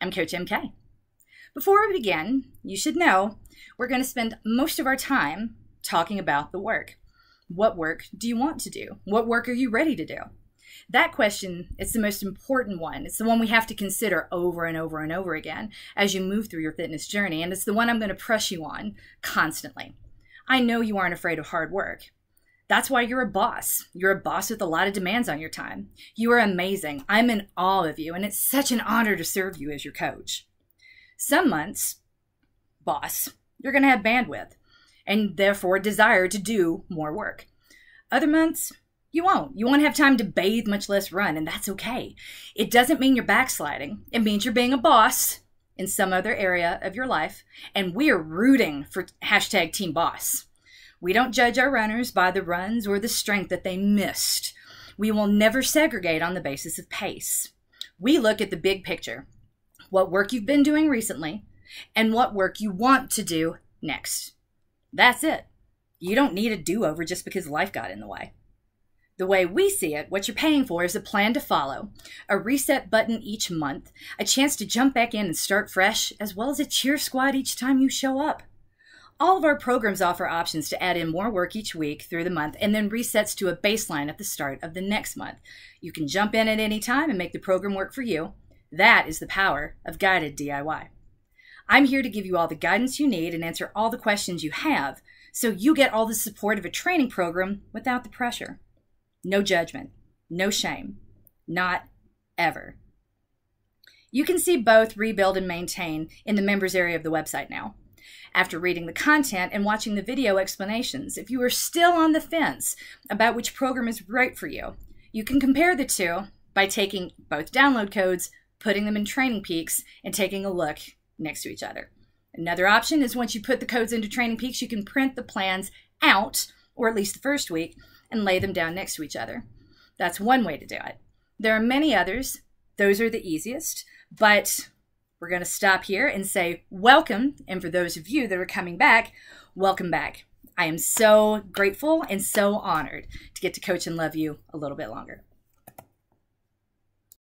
I'm Coach MK. Before we begin, you should know we're going to spend most of our time talking about the work. What work do you want to do? What work are you ready to do? That question is the most important one. It's the one we have to consider over and over and over again as you move through your fitness journey, and it's the one I'm going to press you on constantly. I know you aren't afraid of hard work. That's why you're a boss. You're a boss with a lot of demands on your time. You are amazing. I'm in awe of you, and it's such an honor to serve you as your coach. Some months, boss, you're going to have bandwidth and therefore desire to do more work. Other months, you won't. You won't have time to bathe, much less run, and that's okay. It doesn't mean you're backsliding. It means you're being a boss in some other area of your life, and we are rooting for hashtag Team Boss. We don't judge our runners by the runs or the strength that they missed. We will never segregate on the basis of pace. We look at the big picture what work you've been doing recently, and what work you want to do next. That's it. You don't need a do over just because life got in the way. The way we see it, what you're paying for is a plan to follow, a reset button each month, a chance to jump back in and start fresh, as well as a cheer squad each time you show up. All of our programs offer options to add in more work each week through the month and then resets to a baseline at the start of the next month. You can jump in at any time and make the program work for you. That is the power of guided DIY. I'm here to give you all the guidance you need and answer all the questions you have so you get all the support of a training program without the pressure. No judgment, no shame, not ever. You can see both rebuild and maintain in the members area of the website now. After reading the content and watching the video explanations, if you are still on the fence about which program is right for you, you can compare the two by taking both download codes putting them in Training Peaks, and taking a look next to each other. Another option is once you put the codes into Training Peaks, you can print the plans out, or at least the first week, and lay them down next to each other. That's one way to do it. There are many others. Those are the easiest, but we're going to stop here and say welcome. And for those of you that are coming back, welcome back. I am so grateful and so honored to get to coach and love you a little bit longer.